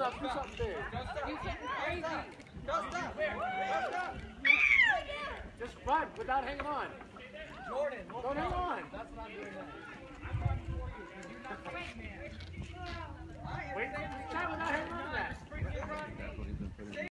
up, do something big. Do something crazy. Just run without hanging on.